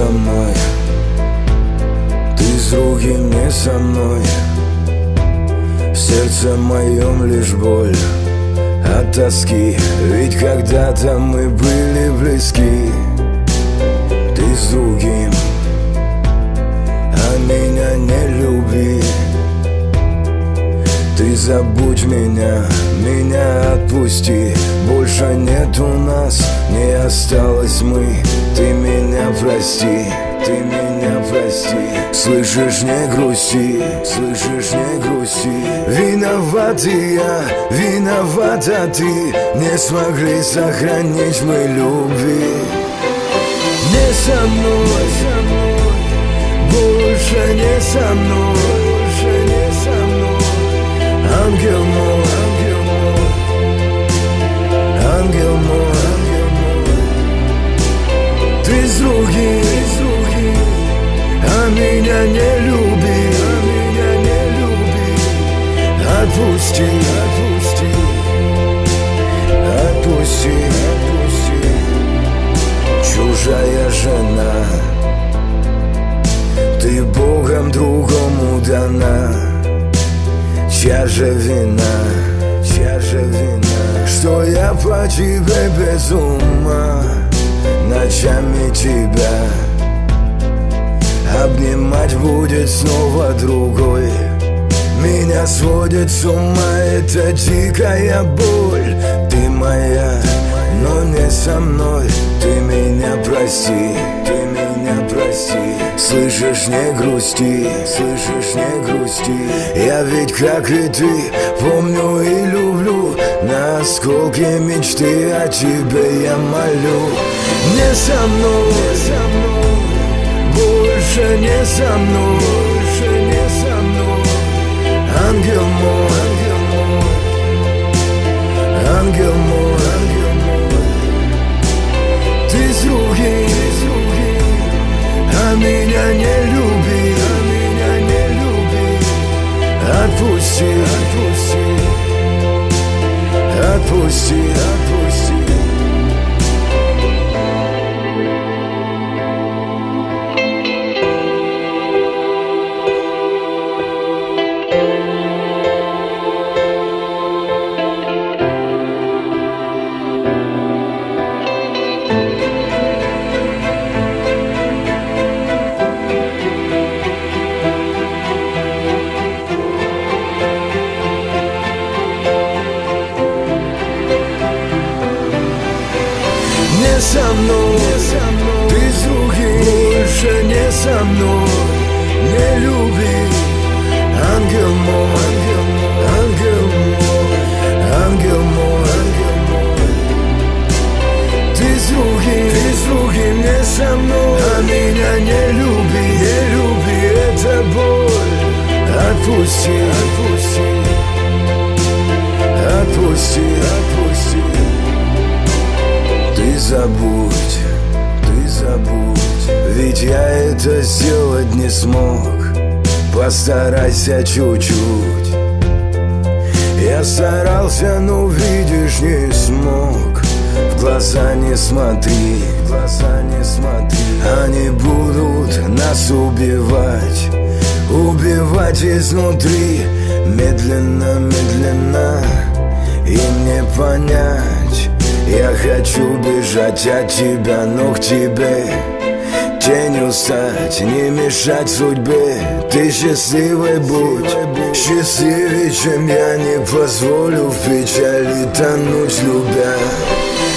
со мной. Ты с другим не со мной. В сердце моем лишь боль от тоски. Ведь когда-то мы были близки. Ты с другим, а меня не люби. Ты забудь меня, меня отпусти. Больше нет у нас, не осталось мы меня прости ты меня прости Слышишь, не грусти, слышишь, не грусти. Виноват и я, виновата ты. Не смогли сохранить мы любви. Не со мной, Больше не со мной, Отпусти, отпусти. Отпусти, отпусти. Чужая жена. Ты Богом другому дана. Чья же вина, чья же вина. Что я по тебе без ума? Ночами тебя. Обнимать будет снова другой Меня сводит с ума эта дикая боль. Ты моя, но не со мной. Ты меня прости, ты меня прости Слышишь, не грусти, слышишь, не грусти. Я ведь как и ты помню и люблю. На осколки мечты о тебе я молю. Не со мной, не со мной. Больше не со мной, больше не со мной Ангел мой, со мной, не люби Ангел мой, ангел мой, ангел мой, ангел мой. Ты с другим, ты с другим не со мной. А меня не люби, не люби, это боль. Отпусти, отпусти. Отпусти, отпусти. Ты забудь, Ведь я это сделать не смог. Постарайся чуть-чуть. Я старался, но видишь, не смог. В глаза не смотри, в глаза не смотри. Они будут нас убивать Убивать изнутри. Медленно, медленно. Им не понять я хочу бежать от тебя, но к тебе Тенью стать, не мешать судьбе. Ты счастливой будь, счастливее, чем я. Не позволю в печали тонуть, любя.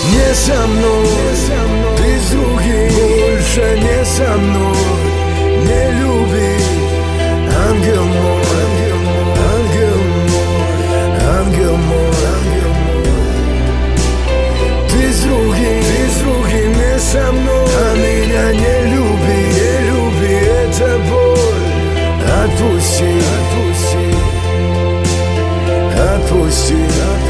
Не со мной, с другим Больше не со мной, не люби Отпусти, отпусти